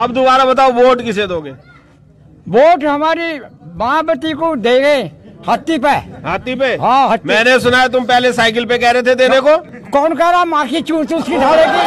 अब दोबारा बताओ वोट किसे दोगे? वोट हमारी मायावती को देंगे हत्ती पे। हाथी पे? हाँ, मैंने सुना है तुम पहले साइकिल पे कह रहे थे देने हाँ। को। कौन कह रहा माखी चूस चूस की धारेगी